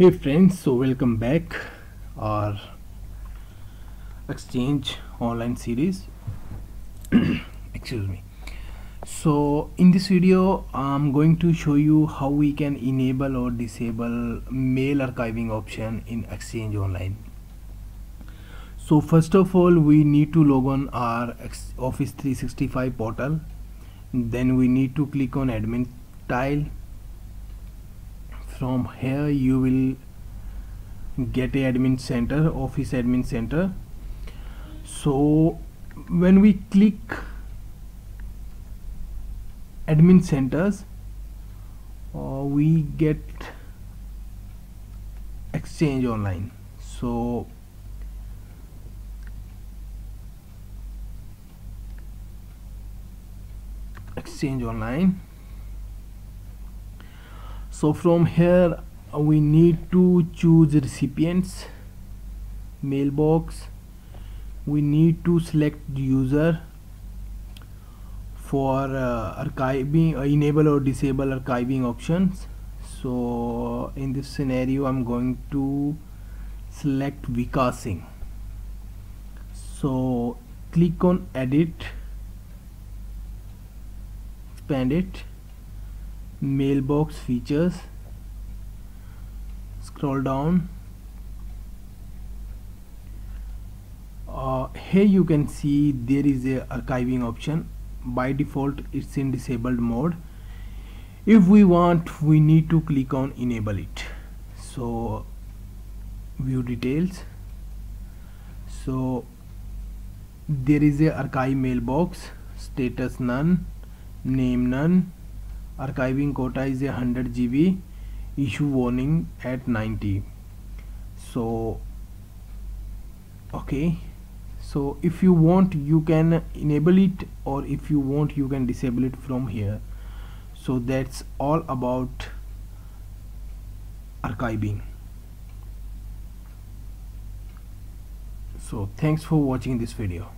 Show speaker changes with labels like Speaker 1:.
Speaker 1: hey friends so welcome back our exchange online series. Excuse me. So in this video i'm going to show you how we can enable or disable mail archiving option in exchange online. So first of all we need to log on our office 365 portal. Then we need to click on admin tile from here you will get a admin center office admin center. So when we click admin centers uh, we get exchange online. So exchange online so from here we need to choose recipients mailbox. We need to select the user for uh, archiving uh, enable or disable archiving options. So in this scenario I'm going to select Vikas Singh so click on edit. Expand it mailbox features. Scroll down. Uh, here you can see there is a archiving option. By default it's in disabled mode. If we want we need to click on enable it. So view details. So there is a archive mailbox. Status none. Name none archiving quota is a 100 GB issue warning at 90 so okay. So if you want you can enable it or if you want you can disable it from here. So that's all about archiving. So thanks for watching this video